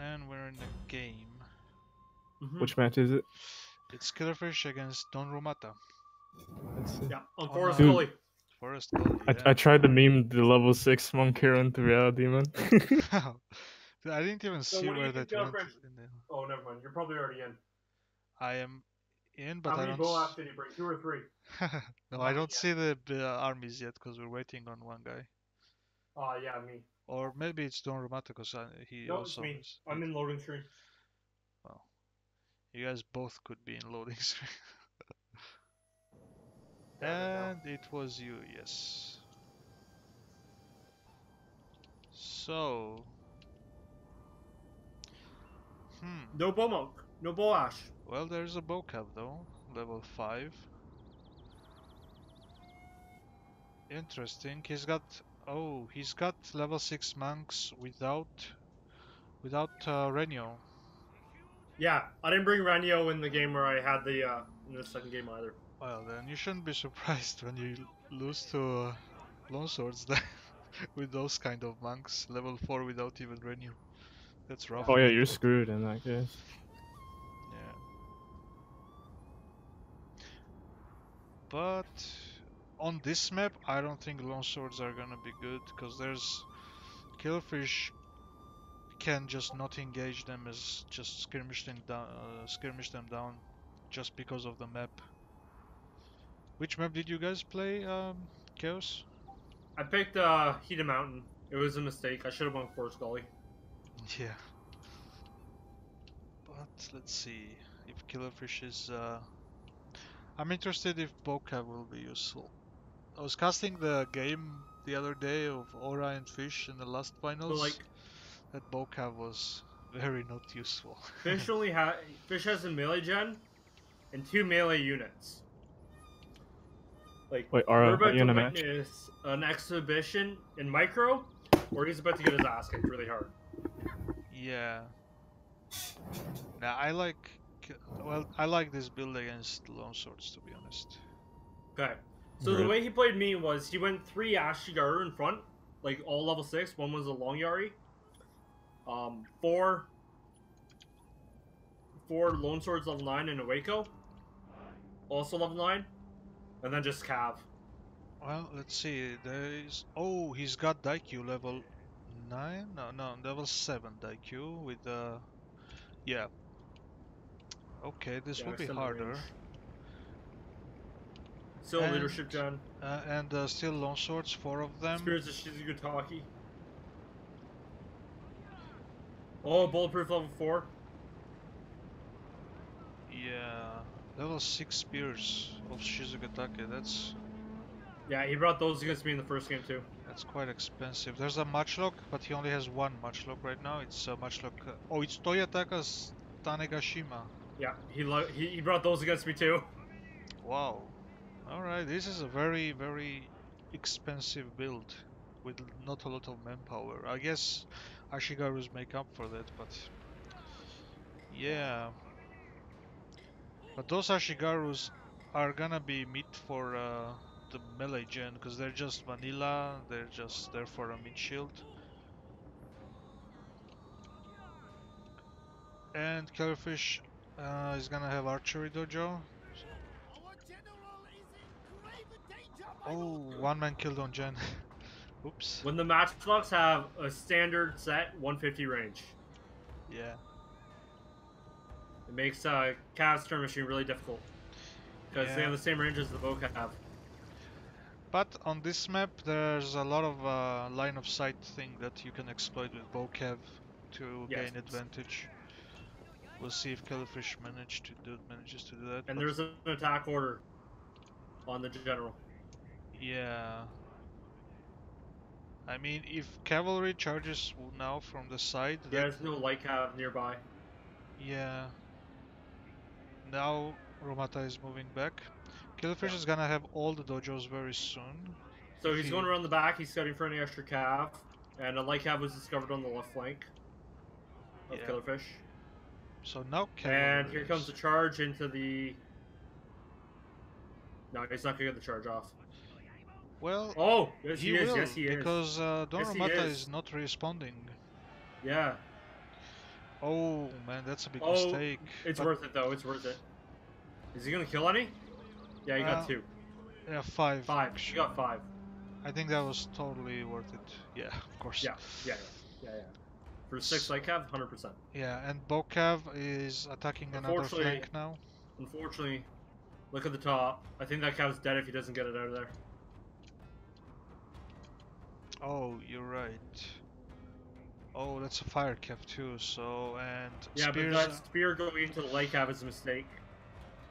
And we're in the game. Mhm. Which match is it? It's Killerfish against Don Rumata. Let's see. Yeah, on Oh, Forest Dude. Gully. Forest Gully. I, I tried to meme the level six monk here into reality, man. I didn't even So see what where that uh, went. In the- Oh, never mind. You're probably already in. I am in, but How I many don't. bow s- after did you break? Two or three? no, I don't yet. see the b- uh, armies yet because we're waiting on one guy. Oh, yeah, me. Or maybe it's Don Rumata because he No, also. me. is- I'm in loading screen. Well, you guys both could be in loading screen. And it was you, yes. So. Hmm. no. Monk. No bow ash. Well, there's a bocab though, level 5. Interesting. He's got oh, he's got level 6 monks without without uh, Renio. Yeah, I didn't bring Ranio in the game where I had the uh in the second game either. Well, then you shouldn't be surprised when you lose to uh, Lone Swords then, with those kind of monks, level 4 without even Renew. That's rough. oh yeah, you're screwed in that case. Yeah. But on this map, I don't think Lone Swords are gonna be good, because there's Killfish can just not engage them as just skirmish them down, uh, skirmish them down, just because of the map. Which map did you guys play, um, Chaos? I picked uh of Mountain. It was a mistake. I should have went Forest Gully. Yeah. But let's see if Killerfish is. Uh... I'm interested if Bocab will be useful. I was casting the game the other day of Aura and Fish in the last finals. like- that Bocab was very not useful. Fish only ha Fish has a melee gen and two melee units. Like Wait, we're about are you to in a match? witness an exhibition in micro where he's about to get his ass kicked really hard. yeah. Now I like. Well, I like this build against Lone Swords to be honest. Okay. So the way he played me was he went three Ashigaru in front, like all level six. One was a long Yari. Um, four. Four Lone Swords level nine and a Wako. Also level nine, and then just Cav. Well, let's see. There is. Oh, he's got Daikyu level nine. No, no, level seven Daikyu with uh. Yeah. Okay, this Yeah, will be harder. range. Still And- leadership gen. Uh, and uh, still long swords, four of them. Spears of Shizugatake. Oh, bulletproof level four. Yeah. Level six spears of Shizugatake. That's Yeah, he brought those against me in the first game too. that's quite expensive. There's a matchlock, but he only has one matchlock right now. It's a matchlock. Uh, oh, it's Toyotaka's Tanegashima. Yeah, he lo- he, he brought those against me too. Wow. Alright, this is a very, very expensive build with not a lot of manpower. I guess Ashigarus make up for that, but yeah. But those Ashigarus are gonna be meat for uh, the melee gen because they're just vanilla, they're just there for a mid shield. And Killerfish uh, is gonna have archery dojo, Oh, one man killed on Jen. Oops. When the matchbox have a standard set 150 range, Yeah. it makes uh, Cav's turn machine really difficult because they have the same range as the bow have. But on this map, there's a lot of uh, line of sight thing that you can exploit with Bokev to Yes. gain advantage. We'll see if Killerfish manage to do manages to do that. And but there's an attack order on the general. Yeah. I mean, if cavalry charges now from the side, that- There's no light cav nearby. Yeah. Now Rumata is moving back. Killerfish Yeah. is gonna have all the dojos very soon. So he's he- going around the back. He's for any extra cav, and a light cav was discovered on the left flank of Yeah. Killerfish. So now And here comes the charge into the. No, he's not gonna get the charge off. Well, Oh, yes he, he, is. will Yes he is. because uh, Don Yes, is. is not responding. Yeah. Oh man, that's a big Oh, mistake. It's But- worth it though. It's worth it. Is he gonna kill any? Yeah, he Well, got two. Yeah, five. Five. He actually. got five. I think that was totally worth it. Yeah, of course. Yeah, yeah, yeah, yeah. yeah. For six light cav, hundred percent. Yeah, and Bokav is attacking another flank now. Unfortunately, look at the top. I think that cav's dead if he doesn't get it out of there. Oh, you're right. Oh, that's a fire cap too. So and Yeah, but that spear going into the light cav is a mistake.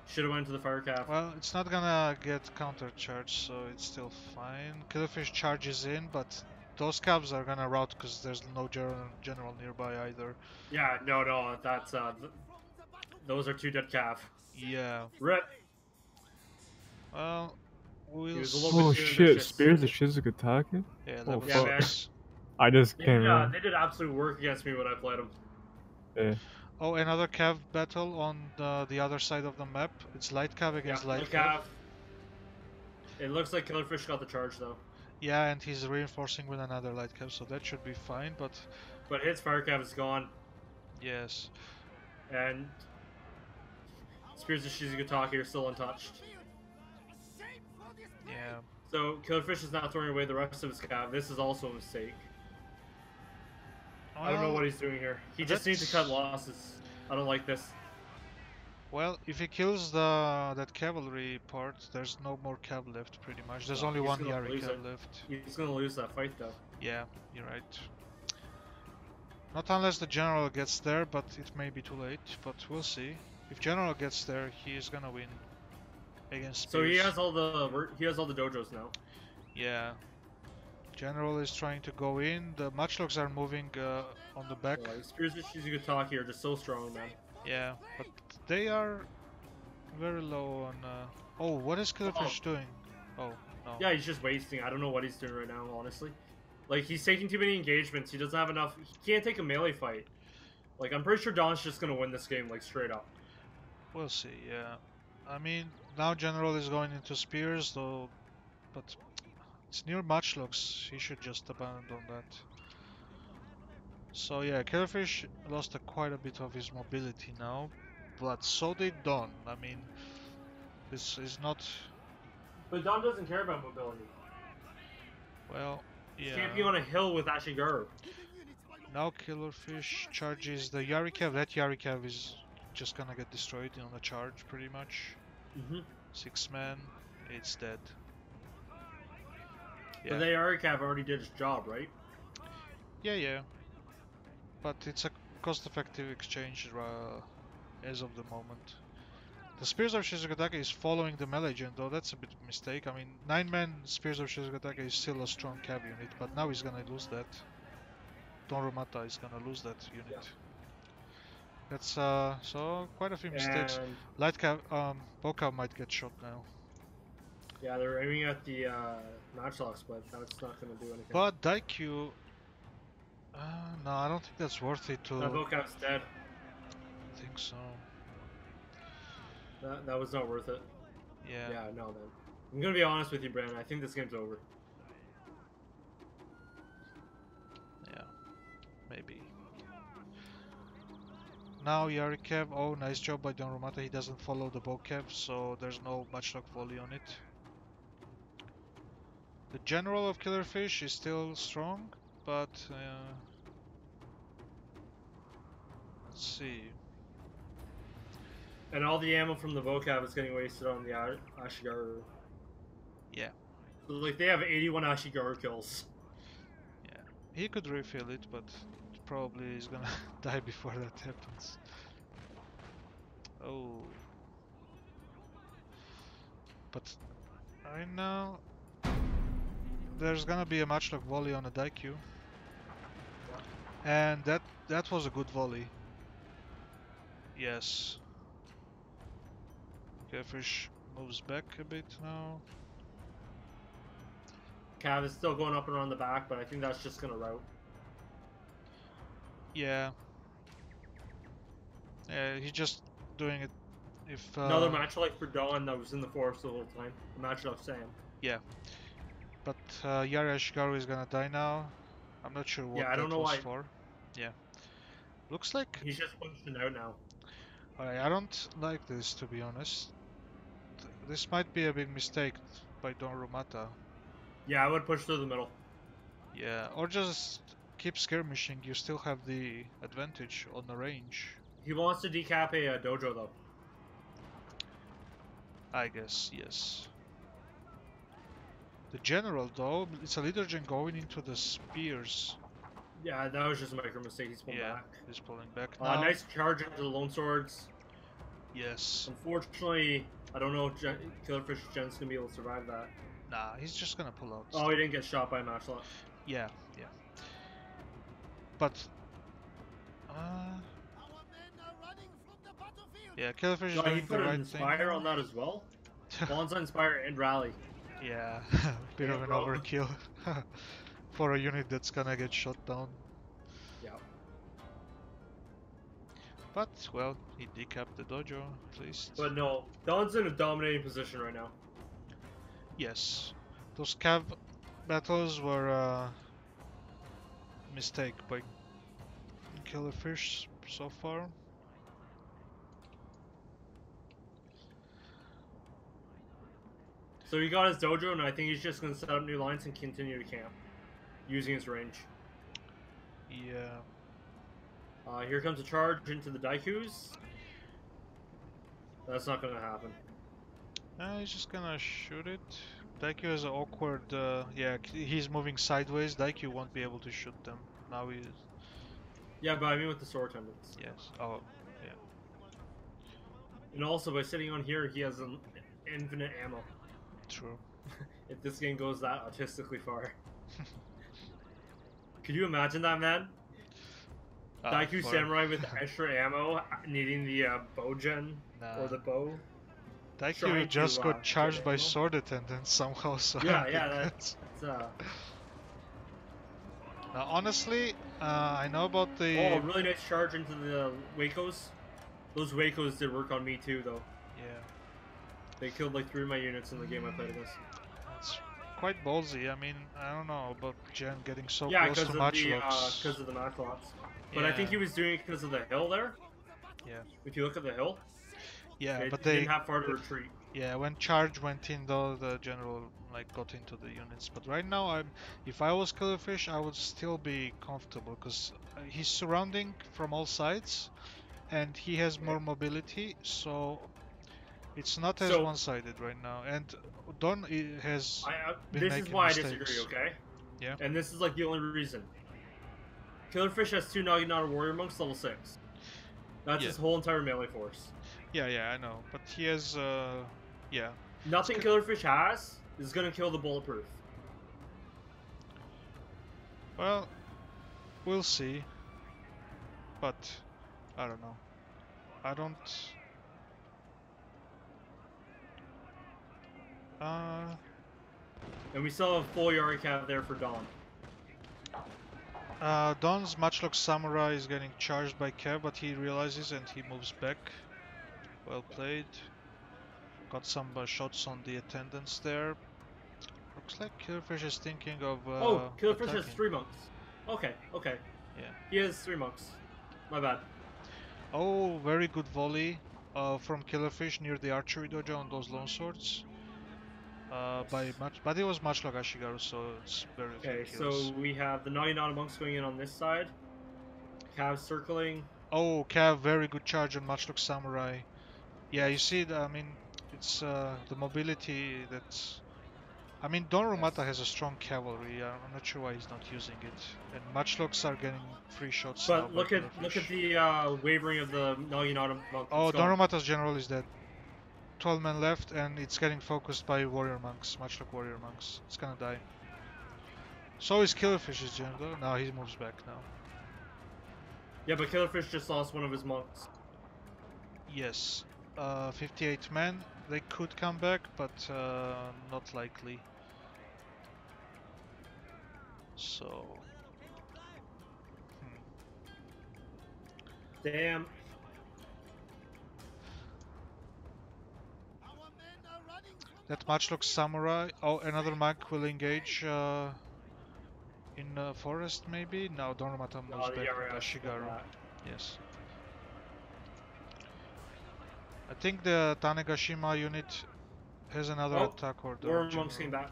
Should have went to the fire cav. Well, it's not gonna get counter charged, so it's still fine. Killerfish charges in, but those cabs are gonna rout because there's no general, general nearby either. Yeah, no, no, that's uh, th- those are two dead cav. Yeah. Rip. Well, Oh shit, ambitious. Spears the Shizugatake? Yeah, Oh, level fuck. Yeah, six. I just They came did, uh, in. they did absolute work against me when I played them. Yeah. Oh, another cav battle on the, the other side of the map. It's light cav Yeah, against light light cav. cav. It looks like Killerfish got the charge though, Yeah, and he's reinforcing with another light cav, so that should be fine. But but his fire cav is gone, yes, and Spears of Shizugatake are still untouched. Yeah. So Killerfish is not throwing away the rest of his cav. This is also a mistake. I don't know what he's doing here. He just needs to cut losses. I don't like this. Well, if he kills the that cavalry part, there's no more cav left, pretty much. There's Well, only one Yari lose cav it. left. He's gonna lose that fight though. Yeah, you're right. Not unless the general gets there, but it may be too late. But we'll see. If general gets there, he is gonna win against. So he has all the he has all the dojos now. Yeah. General is trying to go in. The matchlocks are moving uh, on the back. Like, Spears of Shizugatake are just so strong, man. Yeah, but they are very low on. Uh... Oh, what is Killerfish doing? Oh no. Yeah, he's just wasting. I don't know what he's doing right now, honestly. Like he's taking too many engagements. He doesn't have enough. He can't take a melee fight. Like I'm pretty sure Don's just gonna win this game, like straight up. We'll see. Yeah. I mean, now General is going into spears, though. But it's near matchlocks. He should just abandon that. So yeah, Killerfish lost a, quite a bit of his mobility now, but so did Don. I mean, this is not But Don doesn't care about mobility. well. He Yeah. can't be on a hill with Ashigaru. Now Killerfish charges the Yarikav. That Yarikav is just gonna get destroyed on the charge, pretty much. Mm-hmm. Six man, it's dead. But the Arikav already did his job, right? Yeah, yeah. But it's a cost-effective exchange uh, as of the moment. The Spears of Shizugatake is following the melee gen, though that's a bit of a mistake. I mean, 9-man Spears of Shizugatake is still a strong cav unit, but now he's gonna lose that. Donrumata is gonna lose that unit. That's, uh, so quite a few mistakes. And Light cav, um, Boka might get shot now. yeah, they're aiming at the uh, matchlocks, but that's not gonna do anything. But Daikyu, uh, no, I don't think that's worth it to that Vocav's dead. I think so. That, that was not worth it. Yeah. Yeah, no, man. I'm gonna be honest with you, Brandon. I think this game's over. Yeah, maybe. Now Yarikev, oh nice job by Don Rumata, he doesn't follow the Bokev, so there's no matchlock volley on it. The general of Killerfish is still strong, but uh, let's see. And all the ammo from the Vocav is getting wasted on the Ashigaru. Yeah. Like, they have 81 Ashigaru kills. Yeah, he could refill it, but probably is gonna die before that happens. Oh. But I know there's gonna be a matchlock volley on a Daikyu. And that that was a good volley. Yes. Fish moves back a bit now. Cav is still going up and around the back, but I think that's just gonna route. Yeah. Yeah, he's just doing it if uh, Another match like for Dawn that was in the forest the whole time. A match of Sam. Yeah. But uh, Ashigaru is gonna die now. I'm not sure what Yeah, I don't know was why- for. Yeah. Looks like He's just pushing out now. I, I don't like this to be honest. This might be a big mistake by Don Rumata. Yeah, I would push through the middle. Yeah, or just keep skirmishing. You still have the advantage on the range. He wants to decap a uh, dojo though. I guess yes. The general though, it's a leader gen going into the spears. Yeah, that was just a micro mistake. He's pulling Yeah, back. he's pulling back Uh, nice charge into the lone swords. Yes. Unfortunately, I don't know if Gen- Killerfish Gen's gonna be able to survive that. Nah, he's just gonna pull out. Oh, he didn't get shot by a matchlock. Yeah, yeah. But uh, yeah, Killerfish is No, he doing the right Inspire thing. on that as well. Bonza Inspire and Rally. Yeah, bit Yeah, of an bro. overkill for a unit that's gonna get shot down. Yeah. But well, he decapped the dojo at least. But no, Don's in a dominating position right now. yes, those cav battles were a mistake by Killerfish so far. So he got his dojo, and I think he's just gonna set up new lines and continue to camp, using his range. Yeah. Uh, here comes a charge into the Daikyus. That's not gonna happen. Uh, he's just gonna shoot it. Daikyu has an awkward. Uh, yeah, he's moving sideways. Daikyu won't be able to shoot them. Now he is. Yeah, but I mean with the sword tendons. Yes. Oh, yeah. And also by sitting on here, he has an infinite ammo. true. If this game goes that autistically far. Could you imagine that, man? Uh, Daiku for- Samurai with extra ammo, needing the uh, bow gen Nah. or the bow. Trying just to, uh, got get charged by ammo. sword attendants somehow. So Yeah, yeah, that- that's- uh, Now, honestly, uh, I know about the. oh, really nice charge into the Wakos. Those Wakos did work on me too, though. Yeah, They killed like three of my units in the game I played against. it's quite ballsy. I mean, I don't know about Jen getting so yeah, close to of the uh, because of the matchlocks. But I think he was doing it because of the hill there. Yeah. If you look at the hill, Yeah, it but didn't they. have far to retreat. Yeah, when charge went in though, the general like got into the units. But right now, I'm if I was Killerfish, I would still be comfortable because he's surrounding from all sides, and he has more mobility, so it's not as So- one-sided right now. And Don has I, been this is why I disagree. Okay. Yeah. And this is like the only reason. Killerfish has two Naginata Warrior Monks level six. That's Yeah. his whole entire melee force. yeah, yeah, I know, but he has uh, yeah, Nothing Killerfish has is gonna kill the bulletproof. well, we'll see. But I don't know. I don't. Uh, And we still have full Yarikat there for Dawn. uh, Don's Matchlock Samurai is getting charged by Kev, but he realizes and he moves back. Well played. Got some uh, shots on the attendants there. Looks like Killerfish is thinking of. Uh, oh, Killerfish has three monks. Okay, okay. Yeah. He has three monks. My bad. Oh, very good volley uh, from Killerfish near the archery dojo on those long swords. Uh, by much, but it was much like Ashigaru, so it's very Okay, so we have the Naginata monks going in on this side. Cav circling. Oh, Cav, very good charge on Matchlock Samurai. Yeah, you see, the, I mean, it's uh, the mobility that's. I mean, Don Rumata has a strong cavalry. I'm not sure why he's not using it. And Matchlocks are getting free shots. But by look at look at the uh, wavering of the Naginata monk. Oh, Don. Romata's general is dead. 12 men left, and it's getting focused by warrior monks, much like warrior monks. It's gonna die. So is Killerfish's general. Now he moves back now. Yeah, but Killerfish just lost one of his monks. Yes, uh, 58 men. They could come back, but uh, not likely. So. hmm. Damn. That Matchlock Samurai. Oh, another monk will engage uh, in uh, forest, maybe? No, Don Rumata moves Oh, the back with Ashigaru. Yes. I think the Tanegashima unit has another Oh, attack order. Monks came back.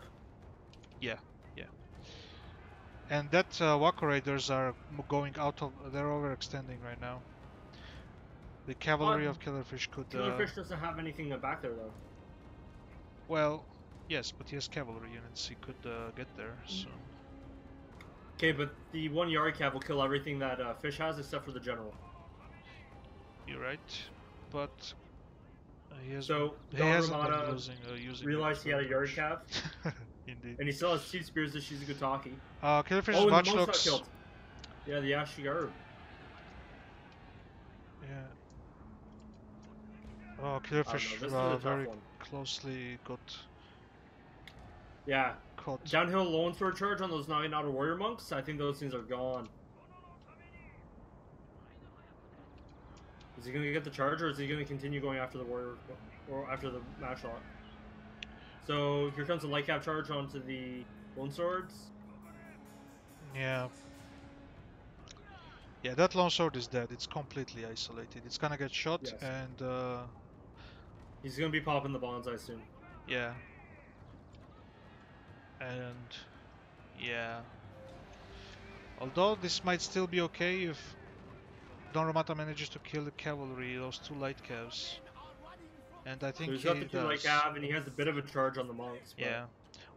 And that uh, Wako Raiders are going out of. They're overextending right now. The cavalry Uh, of Killerfish could. Uh, Killerfish doesn't have anything back there though. well, yes, but he has cavalry units. He could uh, get there. So Okay, but the one yard cab will kill everything that uh, Fish has except for the general. you're right, but uh, he has. So he Don Rumata losing, uh, using. realized he had a yard cab, Indeed. and he still has two spears of Shizugatake. Uh, Killerfish's Oh, and the match monks looks. killed. Yeah, the Ashigaru. Yeah. Oh, Killerfish is uh, very one. closely got Yeah, caught. downhill lone sword charge on those nine Naginata warrior monks. I think those things are gone. Is he gonna get the charge, or is he gonna continue going after the warrior, or after the matchlock? So here comes a light cap charge onto the lone swords. Yeah. Yeah, that longsword is dead. It's completely isolated. It's gonna get shot Yes. and uh, He's gonna be popping the bonds, I assume. yeah. And yeah. Although this might still be okay if Don Ramata manages to kill the cavalry, those two light cavs. And I So think he's he got the two does. and he has a bit of a charge on the monks. Yeah.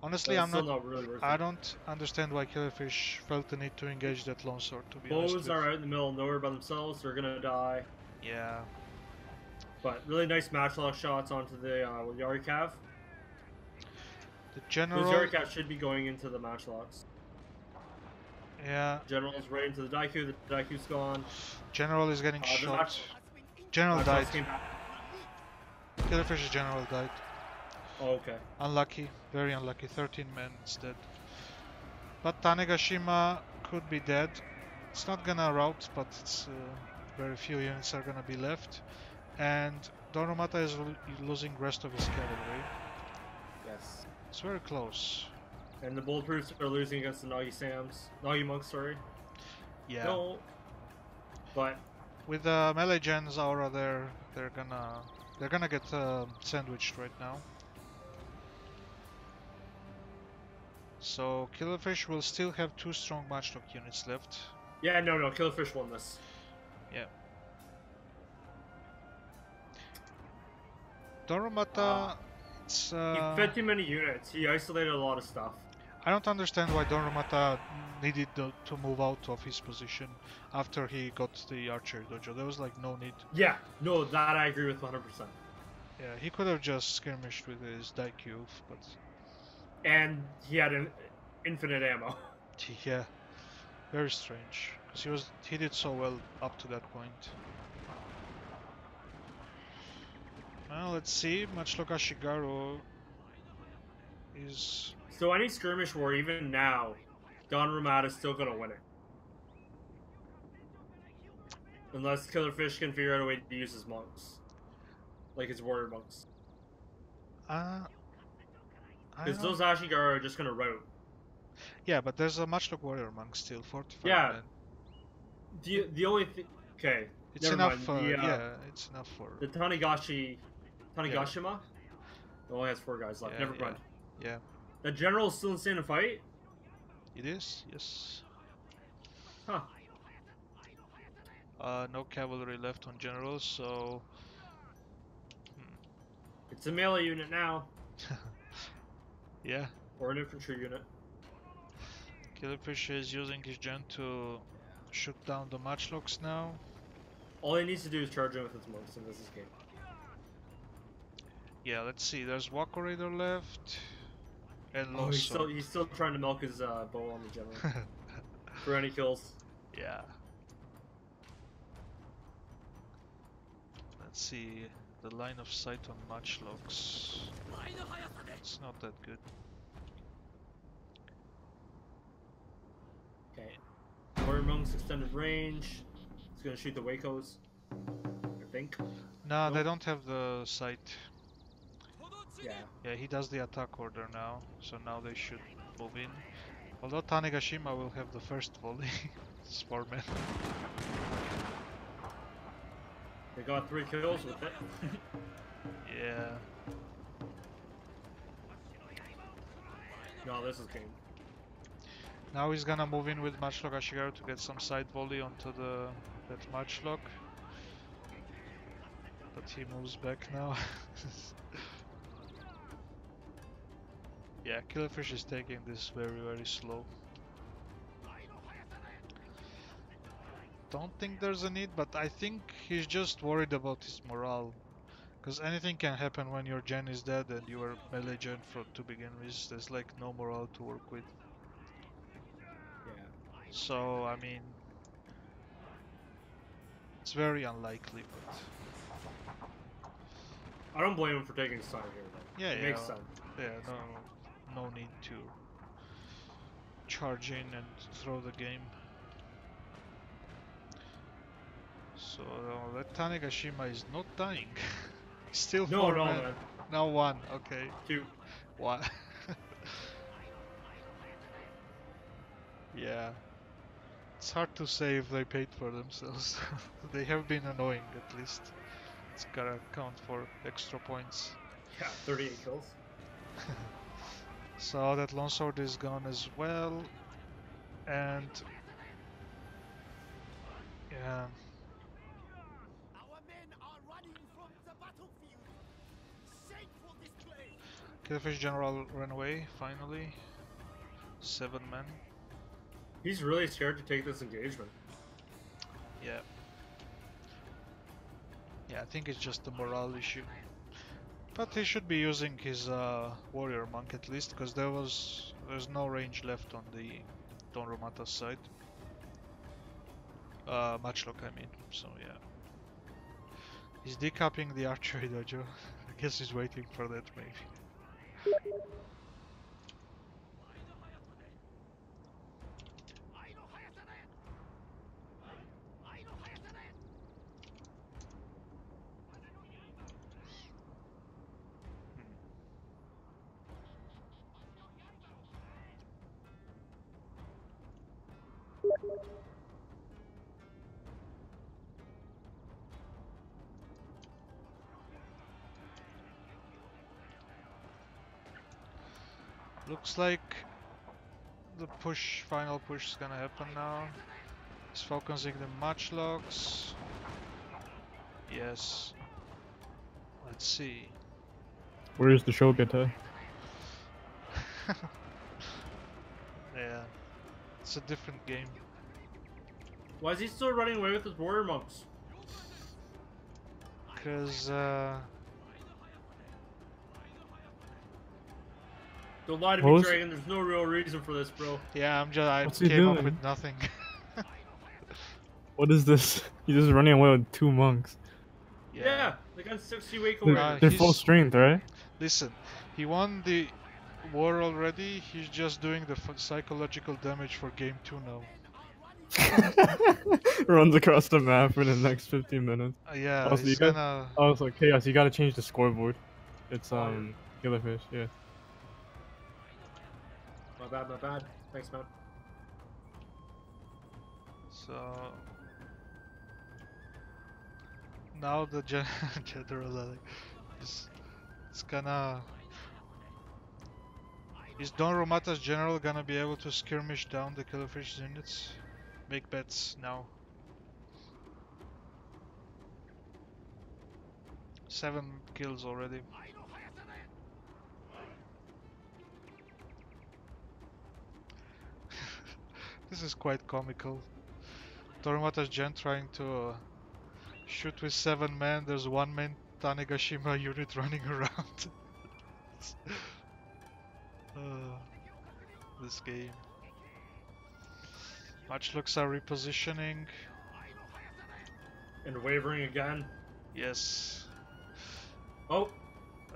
Honestly, I'm not. not, really worth I don't understand why Killerfish felt the need to engage that longsword. To be honest. Bows with- are out in the middle of nowhere by themselves. They're gonna die. Yeah. But really nice matchlock shots onto the uh, yard cav. The Those general. yard cav should be going into the matchlocks. Yeah. General's right into the Daikyu. The Daikyu's gone. General is getting Uh, the shot. General died. Killerfish's general died. Oh, okay. Unlucky, very unlucky. 13 men is dead. But Tanegashima could be dead. It's not gonna rout, but it's uh, very few units are gonna be left. And Doromata is losing rest of his cavalry. Yes. It's very close. And the bulletproofs are losing against the Nagi Sams. Nagi monks, sorry. Yeah. No. But With the melee gens aura there, they're gonna they're gonna get um sandwiched right now. So Killerfish will still have two strong matchlock units left. yeah, no, no. Killerfish won this. Doromata, Ah. it's He uh, fed too many units. He isolated a lot of stuff. I don't understand why Doromata needed the, to move out of his position after he got the archery dojo. There was like no need. Yeah, no, that I agree with 100%. Yeah, he could have just skirmished with his Daikyu, but And he had an infinite ammo. Yeah, very strange. Because he was he did so well up to that point. Well, let's see. Matchlock Ashigaru is So any skirmish war, even now, Don Rumata is still gonna win it. Unless Killerfish can figure out a way to use his monks. Like his warrior monks. uh Because those Ashigar are just gonna rout. yeah, but there's a Matchlock Warrior monk still, 45 Yeah. men. The, the only thing. Okay. It's enough. mind. Uh, yeah, it's enough for. The Tanigashi. Tanigashima? It only has four guys left. Yeah, never yeah. mind. Yeah, The general is still in stand and fight? it is. Yes. Huh. Uh, no cavalry left on general, so It's a melee unit now. yeah. Or an infantry unit. Killerfish is using his gen to shoot down the matchlocks now. All he needs to do is charge in with his monks and this is game. Yeah, let's see. There's Wako Raider left. And Oh, he's still, he's still trying to milk his uh, bow on the general. for any kills. yeah. Let's see. The line of sight on matchlocks. It's not that good. Okay. Warrior monks extended range. He's gonna shoot the Wakos. I think. No, they don't have the sight. Yeah. Yeah, he does the attack order now, so now they should move in. Although Tanegashima will have the first volley. it's four men. We got three kills with it. Yeah. no, this is game. Now he's gonna move in with Matchlock Ashigaru to get some side volley onto the that Matchlock. But he moves back now. yeah, Killerfish is taking this very very slow. Don't think there's a need, but I think he's just worried about his morale. Because anything can happen when your gen is dead and you are melee gen for, to begin with. There's like no morale to work with. Yeah. So, I mean, it's very unlikely, but I don't blame him for taking side here, though. yeah, it yeah, makes sense. yeah, no, no need to charge in and throw the game. So uh, that Tanegashima is not dying. Still No, four no, men. man. Now one. Okay. Two. One. yeah. It's hard to say if they paid for themselves. they have been annoying at least. It's gotta count for extra points. Yeah, 38 kills. So that longsword is gone as well. And yeah, Our men are running from the battlefield. Shameful display. Killfish General ran away finally. Seven men. He's really scared to take this engagement. Yeah. Yeah, I think it's just a morale issue. But he should be using his uh, warrior monk at least, because there was there's no range left on the Don Rumata side. Uh, matchlock, I mean. So yeah. He's decapping the archery dojo. I guess he's waiting for that maybe. Looks like the push, final push is gonna happen now. He's focusing the match matchlocks. Yes. Let's see. Where's the Shogata? yeah. It's a different game. Why is he still running away with his warrior monks? Cause uh Don't lie to What me, was- Dragon. There's no real reason for this, bro. yeah, I'm just I What's he came up doing? with nothing. What is this? He's just running away with two monks. Yeah, the gun's 68 They're, away. Uh, they're full strength, right? Listen, he won the war already. He's just doing the f- psychological damage for game two now. Runs across the map for the next 15 minutes. Uh, yeah, Oh, so he's you gonna. I was like, Chaos, you gotta change the scoreboard. It's Oh, yeah. um Killerfish, yeah. Bad, my bad. Thanks, man. So now the gen- general uh, is it's gonna is Don Rumata's general gonna be able to skirmish down the killerfish units? Make bets now. Seven kills already. This is quite comical. Toromata's gen trying to uh, shoot with seven men. There's one man Tanegashima unit running around. uh, this game. Match looks are repositioning. And wavering again. Yes. Oh,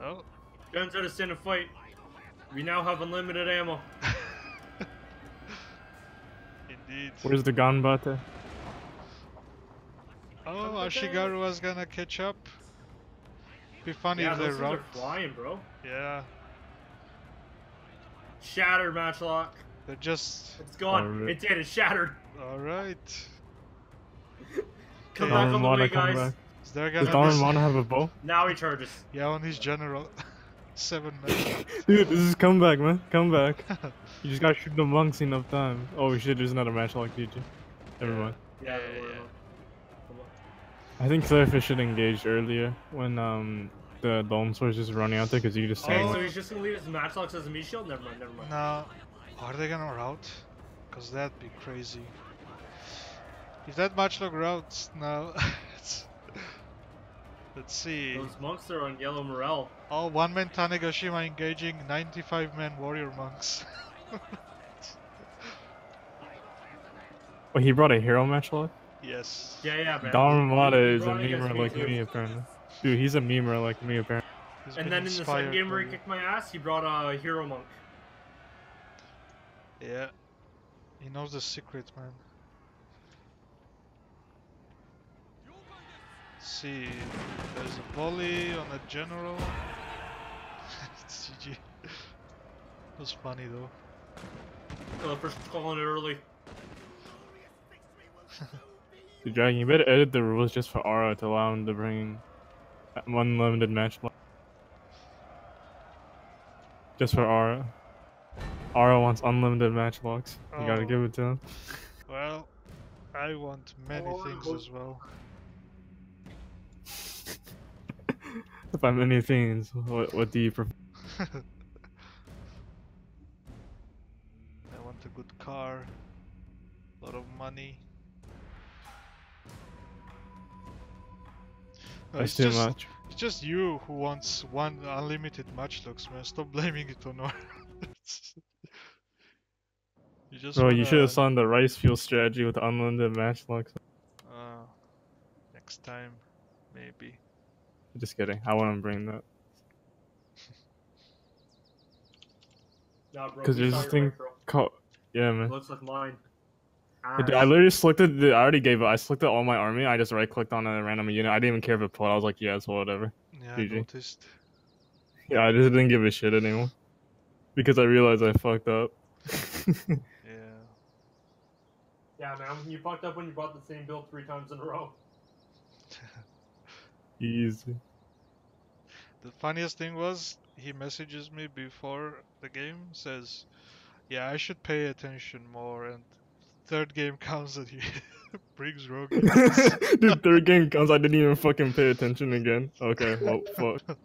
Oh. guns out of stand and fight. We now have unlimited ammo. Indeed. Where's the gun Ganbate? Oh, Look. Ashigaru was gonna catch up. Be funny yeah, if they those things route. are flying, bro. Yeah, Shattered matchlock. they're just It's gone. Alright. It did. It's shattered. all right. Come Yeah. back on the Wanna way, come guys. back. They're Does gonna Don miss- Romano have a bow? Now he charges. Yeah, on his general. Seven men. Dude, this is comeback, man. Comeback. You just gotta shoot the monks enough time. Oh shit, there's another match like GG. Never Yeah. mind. Yeah, Yeah, the warrior yeah. monk. Come on. I think Clearfish should engage earlier when um the Dome Source is running out there because you just Oh, so he's just gonna leave his matchlocks as a meat shield? Never mind, never mind. No. are they gonna route? Cause that'd be crazy. If that matchlock routes now, it's... let's see. Those monks are on yellow morale. Oh, one man Tanegashima engaging 95 man warrior monks. Oh, he brought a hero match log? yes. Yeah, yeah, man. Don He- Rumata he is a brought against memer me like too. me apparently. Dude, he's a memer like me apparently. He's And then in the second game where he kicked my ass, he brought a hero monk. Yeah. He knows the secret, man. Let's see. There's a volley on a general. It's GG. It was funny though. So the first calling it early. Dude, Dragon, you better edit the rules just for Aura to allow him to bring unlimited match log. Just for Aura. Aura wants unlimited match logs. You gotta Oh. give it to him. Well, I want many Oh, things as well. By many things, what, what do you prefer? I want a good car, a lot of money. No, That's it's too just, much. It's just you who wants one unlimited matchlocks, man. Stop blaming it on our. you just Bro, you should have wanna- the rice fuel strategy with unlimited matchlocks. Uh, next time, maybe. Just kidding. I wouldn't bring that. Nah, bro. 'Cause we there's this thing micro. Co- yeah, man. Looks like mine. Ah. i literally selected. The, I already gave it. I selected all my army. I just right clicked on a random unit. I didn't even care if it pulled. I was like, yes, whatever. Yeah, GG. I noticed. Yeah, I just didn't give a shit anymore because I realized I fucked up. Yeah. Yeah, man. You fucked up when you bought the same build three times in a row. Easy. The funniest thing was he messages me before the game says, "Yeah, I should pay attention more." And third game comes and he brings rogue. Dude, third game comes. I didn't even fucking pay attention again. Okay, well, fuck.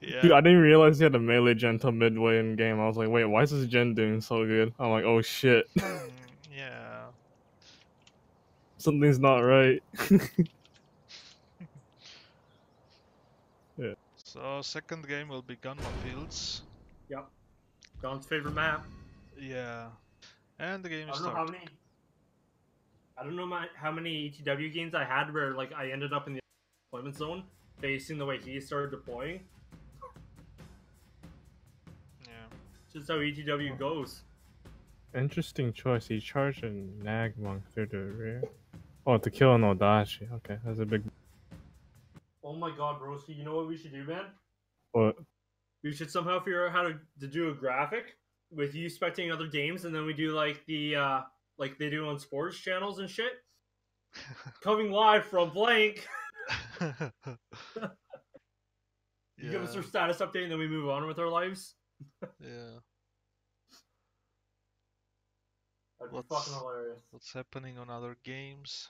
yeah. Dude, I didn't realize he had a melee gen till midway in game. I was like, wait, why is this gen doing so good? I'm like, oh shit, Mm, yeah. something's not right. So second game will be Gunma Fields. Yep. Don's favorite map. Yeah. And the game I is don't know how many. I don't know my, how many ETW games I had where like I ended up in the deployment zone facing the way he started deploying. Yeah. Just how ETW goes. Interesting choice. He charged a nag monk through the rear. Oh, to kill an Odachi. Okay, that's a big. Oh my god, broski, you know what we should do, man? What? We should somehow figure out how to, to do a graphic with you spectating other games, and then we do like the uh like they do on sports channels and shit. Coming live from blank. You give us Yeah, our status update, and then we move on with our lives. yeah. That'd be What's- fucking hilarious. What's happening on other games?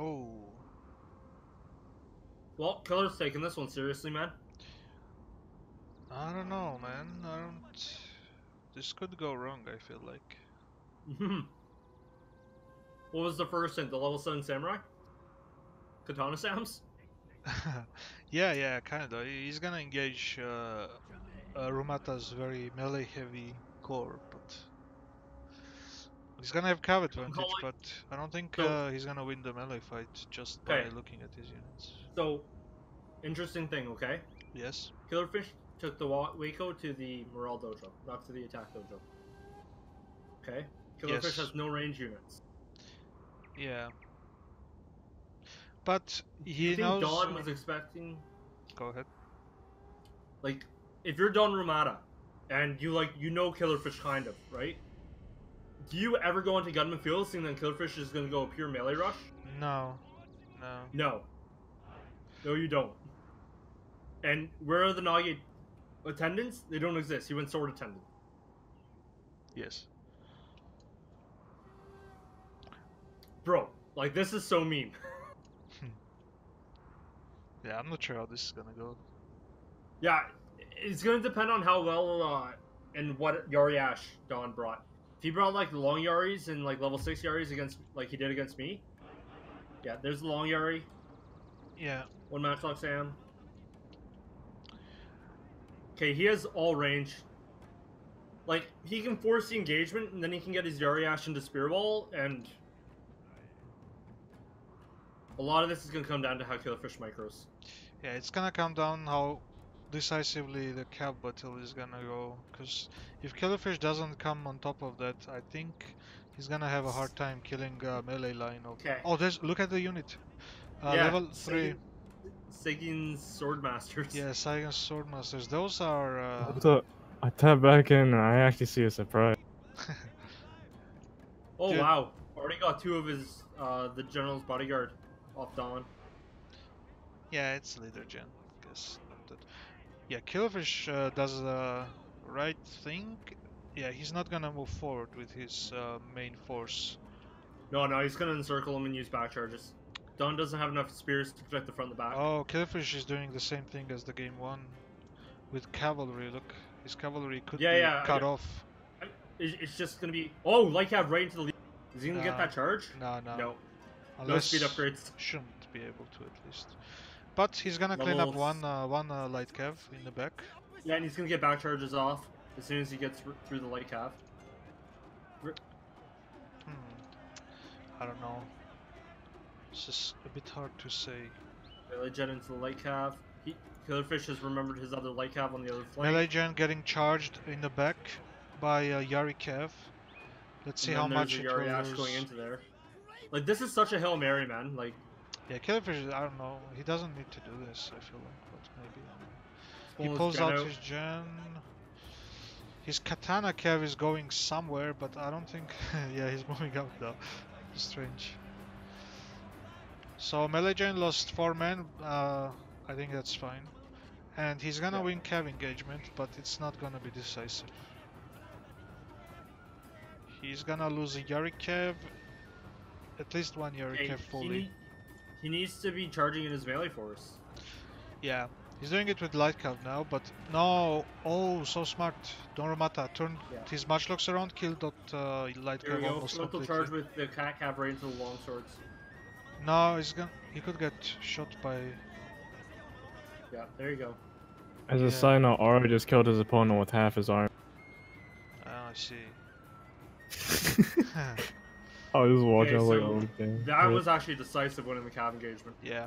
Oh. Well, Killer's taking this one seriously, man. I don't know, man. I don't. This could go wrong. I feel like. what was the first hint? The level seven samurai? Katana Sams? yeah, yeah, kinda. He's gonna engage uh, uh, Rumata's very melee-heavy core, but he's gonna have cav advantage. But I don't think So- uh, he's gonna win the melee fight just by Okay. looking at his units. So, interesting thing, okay? Yes. Killerfish took the Wako to the Morale Dojo, not to the Attack Dojo. Okay? Killerfish Yes. has no range units. Yeah. But he you think knows. Dawn was expecting, Go ahead. like, if you're Don Rumata, and you, like, you know Killerfish kind of, right? Do you ever go into Gunman Field thinking that Killfish is going to go pure melee rush? No, no. No. No, you don't. And where are the Nagi attendants? They don't exist. He went sword attendant. Yes. Bro, like this is so mean. Yeah, I'm not sure how this is gonna go. Yeah, it's gonna depend on how well uh, and what Yari Ash Don brought. If he brought like the long Yaris and like level six Yaris against like he did against me. Yeah, there's the long Yari, Yeah, one matchlock Sam. Okay, he has all range. Like he can force the engagement and then he can get his Yari Ash into Spear Ball and a lot of this is gonna come down to how Killerfish micros. yeah, it's gonna come down how decisively the cap battle is gonna go. Cause if Killerfish doesn't come on top of that, I think he's gonna have a hard time killing uh, melee line of. Okay. Oh, there's look at the unit. Uh, Yeah, level three. Sagin's Swordmasters. Yeah, Saigon's Swordmasters. Those are. Uh, I tap back in and I actually see a surprise. Oh Dude. wow! Already got two of his uh the general's bodyguard off Don. Yeah, it's later gen. Guess. Yeah, Killfish uh, does the right thing. Yeah, he's not gonna move forward with his uh, main force. No, no, he's gonna encircle him and use back charges. Don doesn't have enough spears to protect the front and the back. Oh, Killfish is doing the same thing as the game one with cavalry. Look, his cavalry could Yeah, be yeah, cut know. off. It- It's just gonna be oh, like have right into the lead. Is he gonna get that charge? No, no, No, no speed upgrades. Shouldn't be able to at least. But he's gonna clean up one uh, one uh, light cav in the back. Yeah, and he's gonna get back charges off as soon as he gets through the light cav. Hmm. I don't know. This is a bit hard to say. Melee jet into the light cav. He, Killerfish has remembered his other light calf on the other flank. Melee gen getting charged in the back by uh, Yari Kev. Let's see and how much there's it Yari will Ash going into there. Like this is such a hail mary, man. Like Yeah, Killerfish, I don't know. He doesn't need to do this, I feel like, but maybe. He pulls pulls out out. his gen. His katana Kev is going somewhere, but I don't think. yeah, he's moving out though. Strange. So melee gen lost four men. Uh, I think that's fine. And he's gonna Yeah. win Kev engagement, but it's not gonna be decisive. He's gonna lose a Yari Kev. At least one Yari Hey, Kev he, fully. Need- he needs to be charging in his melee force. Yeah, he's doing it with light cav now, but no. Oh, so smart. Don Rumata turned Yeah. his matchlocks around, killed that uh, light Here we cav go. almost Frontal completely. charge with the cat cap right into the long swords. No, he's gonna. He could get shot by. Yeah, there you go. As a Yeah. side note, Aura just killed his opponent with half his arm. Ah, I see. I was watching, I was Okay, like, so oh, damn. That was actually decisive win in the cav engagement. yeah.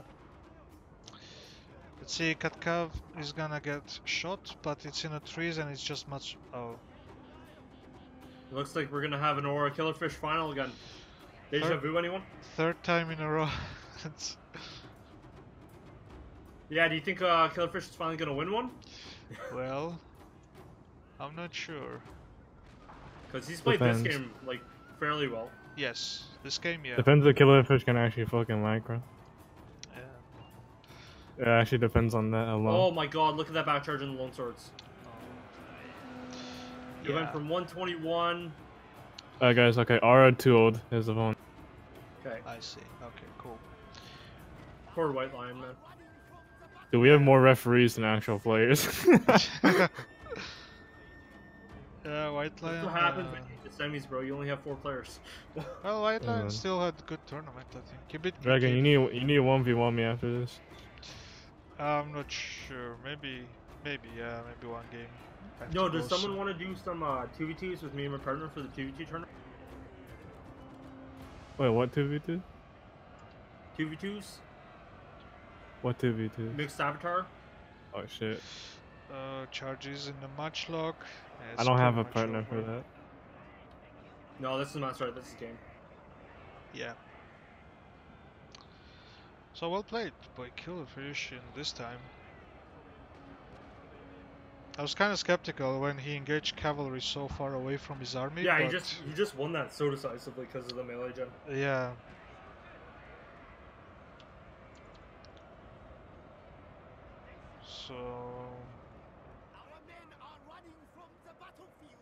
Let's see, Katkav is gonna get shot, but it's in the trees and it's just much. Oh, It looks like we're gonna have an Aura Killerfish final again. Deja Third- vu, anyone? third time in a row. It's- Yeah, do you think uh, Killerfish is finally gonna win one? well, I'm not sure. Because he's played this game like fairly well. Yes, this game, yeah. Depends if Killerfish can actually fucking micro. yeah. It actually depends on that alone. Oh my god, look at that back charge in the Lone Swords. It Yeah. went from 121. Alright uh, guys, okay, Aura too old the opponent. Okay, I see. Okay, cool. poor White Lion, man. Do we have more referees than actual players? Yeah, White Lion. That's what happens uh, when you get semis, bro. You only have four players. Well, White Lion Uh, still had a good tournament, I think. He beat Dragon, Mickey. you need you need one v one me after this. I'm not sure. Maybe, maybe, yeah, maybe one game. I have Yo, does go someone soon. want to do some uh, 2v2s with me and my partner for the 2v2 tournament? Wait, what two v two? 2v2s? What two v two? Mixed Avatar? Oh shit! Uh, charges in the matchlock. Yeah, I don't have a pretty much partner for that. No, this is not sorry, this is game. Yeah. So well played by Killerfish in this time. I was kind of skeptical when he engaged cavalry so far away from his army. Yeah, he just he just won that so decisively because of the melee gen. yeah. So Our men are running from the battlefield.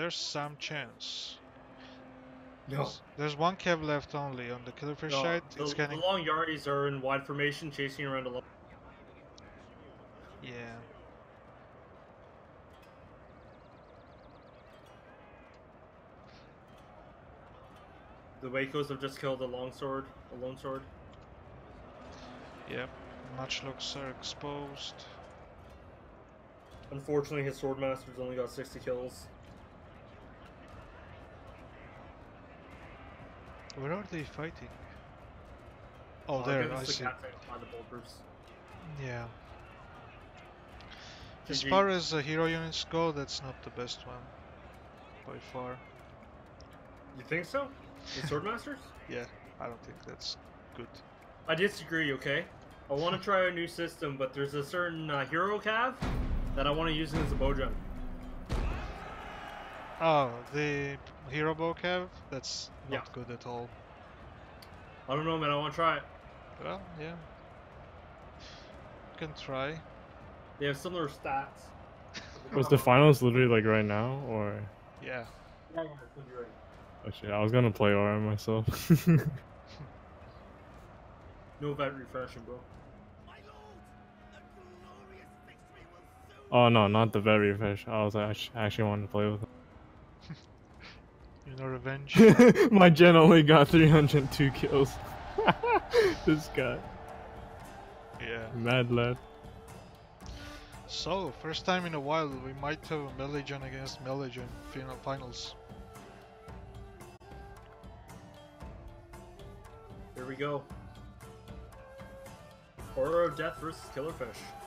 Is there some chance? No. There's- There's one cav left only on the killerfish No, side. the, It's the getting long Yaris are in wide formation, chasing around a lot. yeah. The Wakos have just killed a longsword, a lone sword. Yep. Much looks are exposed. Unfortunately, his swordmaster's only got 60 kills. Where are they fighting? Oh, Uh, there, I see. the. Yeah. Did As far as uh, hero units go, that's not the best one. By far. You think so? The swordmasters? Yeah, I don't think that's good. I disagree. Okay, I want to try a new system, but there's a certain uh, hero cav that I want to use as a bow bowgun. Oh, the hero bow cav? That's not Yeah. good at all. I don't know, man. I want to try it. Well, yeah. Can try. They have similar stats. Was the finals literally like right now, or? Yeah. Yeah, yeah, could right. Oh shit, I was gonna play RM myself. No vet refreshing, bro. My lord, a glorious victory will soon oh no, not the very fish. I was actually, I actually wanted to play with You know, revenge. My gen only got 302 kills. this guy, yeah. mad lad. So, first time in a while, we might have a melee gen against melee gen final finals. Here we go. Horror of Death versus Killerfish.